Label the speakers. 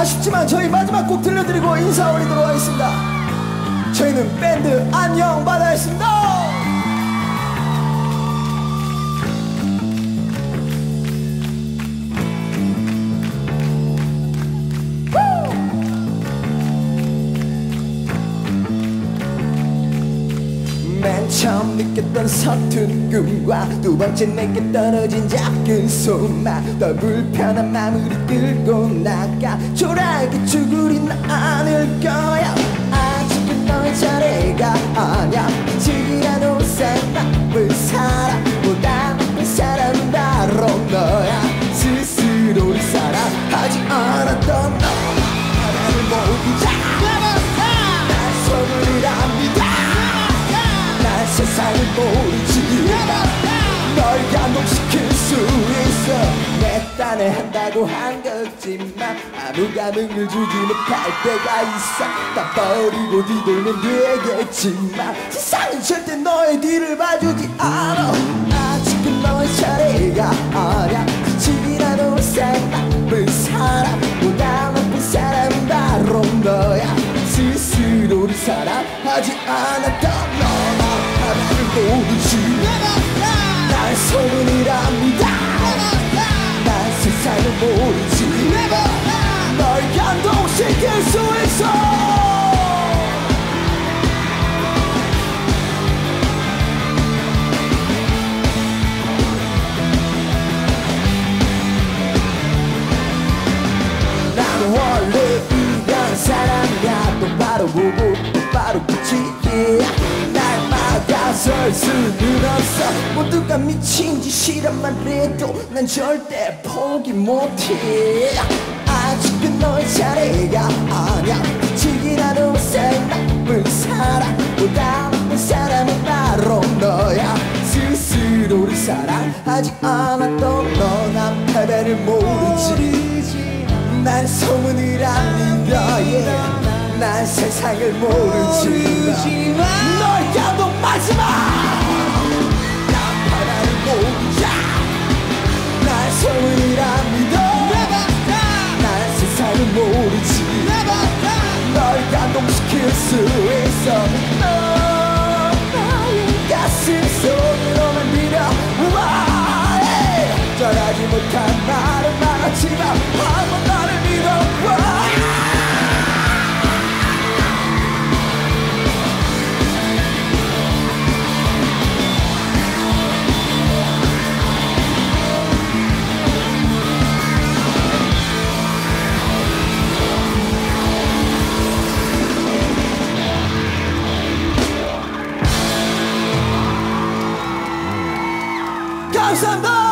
Speaker 1: 아쉽지만 저희 마지막 곡 들려드리고 인사 올리도록 하겠습니다. 저희는 밴드 안녕 바다였습니다 느꼈던 서툰 꿈과 두 번째 내게 떨어진 작은 소망. 더 불편한 마음을 끌고 나가 초라하게 죽으린 않을 내 딴에 한다고 한 거지만 아무 감흥을 주지 못할 때가 있어. 다 버리고 뒤돌면 되겠지만 세상은 절대 너의 뒤를 봐주지 않아. 아직은 너의 차례가 아냐 싼 나쁜 사람보다 나쁜 사람은 바로 너야. 스스로를 사랑하지 않았던 너나 하나를 모르지 난 모르지? 널 감동시킬 수 있어. 난 원래 이런 사람이야. 똑바로 보고 똑바로 붙이기 막아설 수는 없어. 모두가 미친 짓이란 말해도 난 절대 포기 못해. 아직은 너의 차례가 아냐 지기라도 새 나쁜 사람보다 나쁜 사람은 바로 너야. 스스로를 사랑하지 않았던 너난 패배를 모르지. 난 소문을 압니다 yeah. 난 세상을 모르지 수 있어 너 나의 가슴 속으로만 밀어와 yeah. 전하지 못한 말은 많았지만 감사합니다